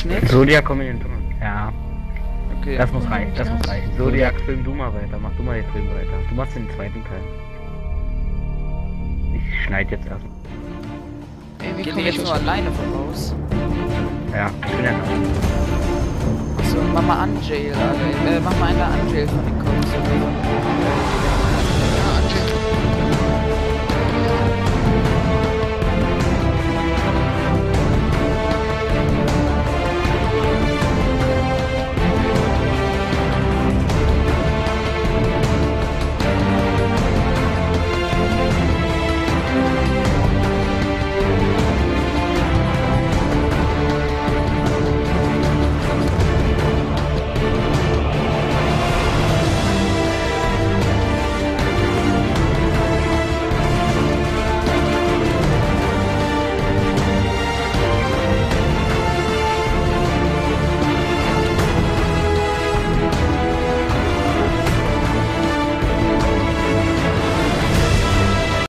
Schnitt? Zodiac, komm in den Tunnel. Ja, Okay. das muss reichen, das muss reichen. Zodiac, film du mal weiter. Mach du mal den Film weiter. Du machst den zweiten Teil. Ich schneide jetzt erstmal. Ey, wie Geht komm ich jetzt aus? nur alleine vom Haus? Ja, ich bin ja da. Achso, mach mal Unjail, Alter. Äh, mach mal einer Unjail von den Codes oder so.